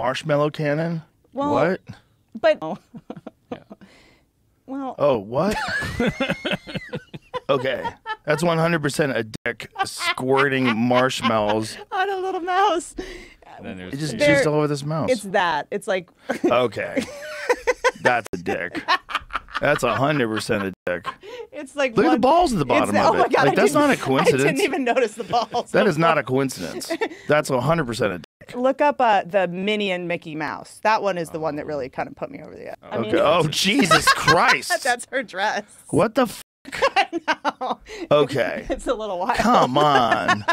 marshmallow cannon. Well- what? But oh. well, Oh, what? okay, that's 100% a dick squirting marshmallows. on a little mouse. And then It just There- jizzed all over this mouse. It's that. It's like Okay, that's a dick. That's a 100% a dick. it's like Look at the balls at the bottom the- of oh my it. God, Like, that's didn't- not a coincidence. I didn't even notice the balls. That is not a coincidence. That's 100% a dick. Look up uh, the Minnie and Mickey Mouse. That one is the one that really kind of put me over the edge. I mean, Okay. Oh, Jesus Christ. that's her dress. What the f? Okay. It's a little wild. Come on.